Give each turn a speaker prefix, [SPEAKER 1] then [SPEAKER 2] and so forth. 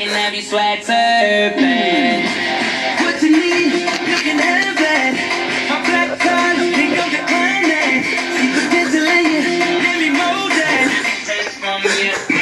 [SPEAKER 1] in every sweater patch. What you need, you can have that. My black card, ain't gon' decline that. Secret you. let me mold that. Take from you.